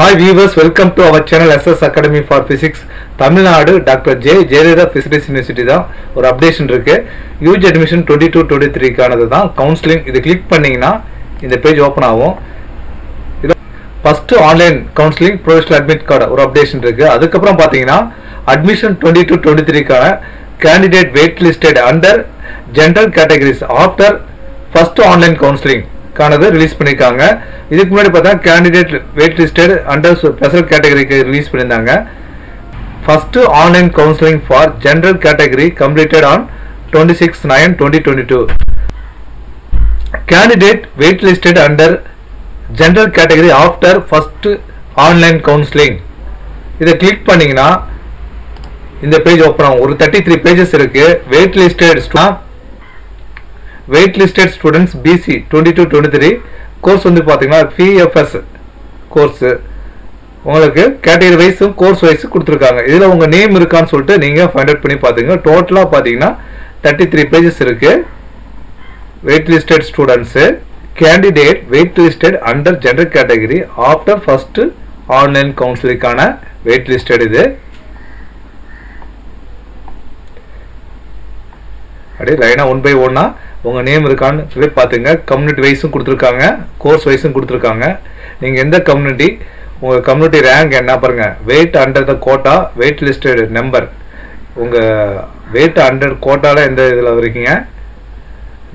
Hi viewers welcome to our channel SS academy for physics Tamil Nadu doctor J Jayalalithaa physics university தான் ஒரு updation இருக்கு. UG admission twenty two twenty த்ரீக்கானது தான். Counselling இது click பண்ணீங்கன்னா இந்த page open ஆகும். இது first online counselling professional admit card ஒரு அப்டேஷன் இருக்கு. அதுக்கப்புறம் பார்த்தீங்கன்னா admission twenty two twenty த்ரீக்கான candidate wait listed under general categories after first online counselling கானது release பண்ணியிருக்காங்க இதுக்கு முன்னாடி பார்த்தா candidate wait listed under special கேட்டகரிக்கு ரிலீஸ் பண்ணியிருந்தாங்க. First online counselling for general category completed on twenty six nine twenty twenty two candidate wait listed under general category after first online counselling இதை click பண்ணிங்கன்னா இந்த page open ஆகும். ஒரு thirty three pages இருக்கு wait listed wait listed students BC twenty two twenty three course வந்து பார்த்தீங்கன்னா BFS course உங்களுக்கு category வைஸும் கோர்ஸ் வைஸும் கொடுத்துருக்காங்க. இதில் உங்கள் நேம் இருக்கான்னு சொல்லிட்டு நீங்கள் ஃபைண்ட் அவுட் பண்ணி பார்த்துங்க டோட்டலாக பார்த்தீங்கன்னா தேர்ட்டி த்ரீ பேஜஸ் இருக்குது wait listed students candidate wait listed under general category after first online கவுன்சிலிங்கான wait listed இது. அப்படியே லைனாக ஒன் பை ஒன்னாக உங்கள் நேம் இருக்கான்னு சொல்லி பார்த்துங்க. கம்யூனிட்டி வைஸும் கொடுத்துருக்காங்க. கோர்ஸ் வைஸும் கொடுத்துருக்காங்க. நீங்கள் எந்த கம்யூனிட்டி உங்கள் கம்யூனிட்டி ரேங்க் என்ன பாருங்கள் wait under the quota wait listed number உங்கள் வெயிட் அண்டர் கோட்டாவில் எந்த இதில் இருக்கீங்க?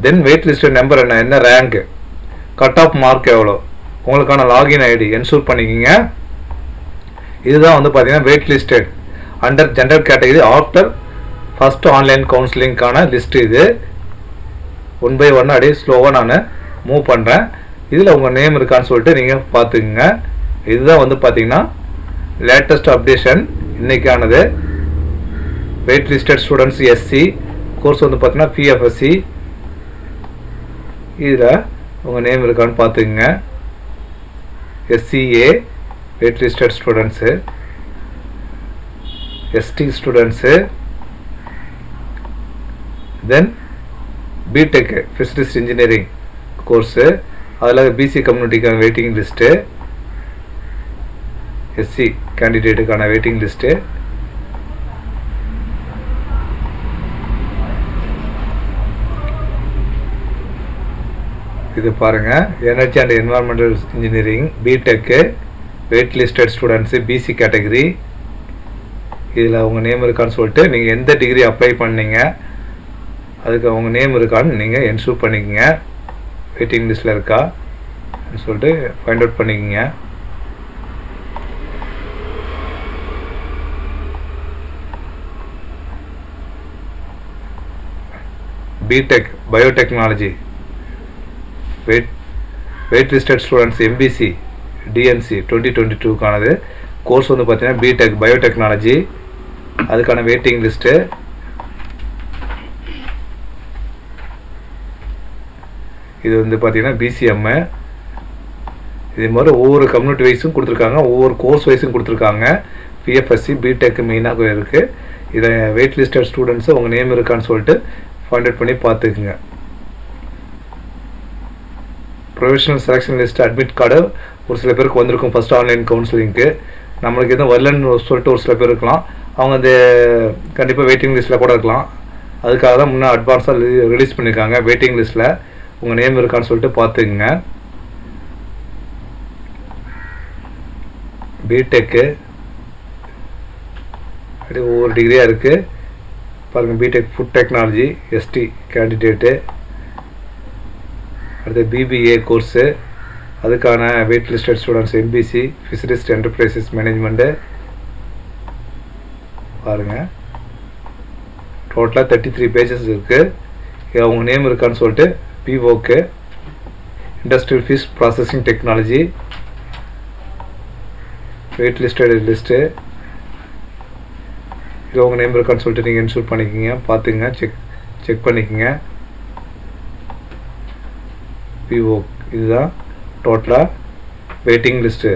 தென் வெயிட் லிஸ்டட் நம்பர் என்ன? என்ன ரேங்க்கு கட் ஆஃப் மார்க் எவ்வளோ? உங்களுக்கான லாகின் ஐடி என்ஷூர் பண்ணிக்கிங்க. இதுதான் வந்து பார்த்தீங்கன்னா wait listed under general category after first online கவுன்சிலிங்க்கான list இது. ஒன் பை ஒன் அப்படியே ஸ்லோவாக நான் மூவ் பண்ணுறேன் இதில் உங்கள் நேம் இருக்கான்னு சொல்லிட்டு நீங்கள் பார்த்துக்குங்க. இதுதான் வந்து பார்த்தீங்கன்னா latest updation இன்றைக்கானது wait listed students SC course வந்து பார்த்தீங்கன்னா பிஎஃப்எஸ்சி இதில் உங்கள் நேம் இருக்கான்னு பார்த்துக்குங்க. SCA wait listed students ST students then BTech physics engineering course அதில் பிசி கம்யூனிட்டிக்கான வெயிட்டிங் லிஸ்ட்டு எஸ்சி கேண்டிடேட்டுக்கான வெயிட்டிங் லிஸ்ட்டு இது பாருங்கள் energy and environmental engineering BTech wait listed students BC category இதில் உங்கள் நேம் இருக்கான்னு சொல்லிட்டு நீங்கள் எந்த டிகிரி அப்ளை பண்ணீங்க அதுக்கு அவங்க நேம் இருக்கான்னு நீங்கள் என்ஷூர் பண்ணிக்கோங்க. வெயிட்டிங் லிஸ்ட்டில் இருக்கா? சொல்லிட்டு ஃபைண்ட் அவுட் பண்ணிக்கோங்க. BTech biotechnology wait wait listed students MBC DNC twenty twenty டூக்கானது course வந்து பார்த்தீங்கன்னா பிடெக் பயோடெக்னாலஜி அதுக்கான வெயிட்டிங் லிஸ்ட்டு இது வந்து பார்த்தீங்கன்னா பிசிஎம்மு இதே மாதிரி ஒவ்வொரு கம்யூனிட்டி வைஸும் கொடுத்துருக்காங்க. ஒவ்வொரு கோர்ஸ் வைஸும் கொடுத்துருக்காங்க. பிஎஃப்எஸ்சி பிடெக் மெயினாக இருக்குது இதை வெயிட் லிஸ்டட் ஸ்டூடெண்ட்ஸு உங்கள் நேம் இருக்கான்னு சொல்லிட்டு ஃபைண்ட் அவுட் பண்ணி பார்த்துக்குங்க. Professional selection list admit card ஒரு சில பேருக்கு வந்திருக்கும் ஃபஸ்ட் ஆன்லைன் கவுன்சிலிங்க்கு நம்மளுக்கு எதுவும் வரலன்னு சொல்லிட்டு ஒரு சில பேர் இருக்கலாம். அவங்க அந்த கண்டிப்பாக வெயிட்டிங் லிஸ்ட்டில் கூட இருக்கலாம். அதுக்காக தான் முன்னே அட்வான்ஸாக ரிலீஸ் பண்ணியிருக்காங்க வெயிட்டிங் லிஸ்ட்டில் உங்கள் நேம் இருக்கான்னு சொல்லிட்டு பார்த்துக்குங்க. பிடெக்கு அப்படியே ஒவ்வொரு டிகிரியாக இருக்குது பாருங்கள் BTech food technology ST candidate அடுத்து பிபிஏ கோர்ஸு அதுக்கான wait listed students MBC fisheries enterprises management பாருங்கள் டோட்டலாக தேர்ட்டி த்ரீ பேஜஸ் இருக்குது அவங்க நேம் இருக்கான்னு சொல்லிட்டு பிஓக்கு industrial fish processing technology wait listed list இது உங்கள் நேம் இருக்கான்னு சொல்லிட்டு நீங்கள் இன்ஷூர் பண்ணிக்கிங்க பார்த்துங்க செக் செக் பண்ணிக்கோங்க. பிஓ இதுதான் டோட்டலாக வெயிட்டிங் லிஸ்ட்டு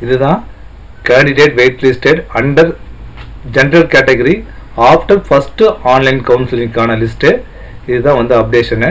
இதுதான் candidate wait listed under general category after first online கவுன்சிலிங்கான list இதுதான் வந்து அப்டேஷனு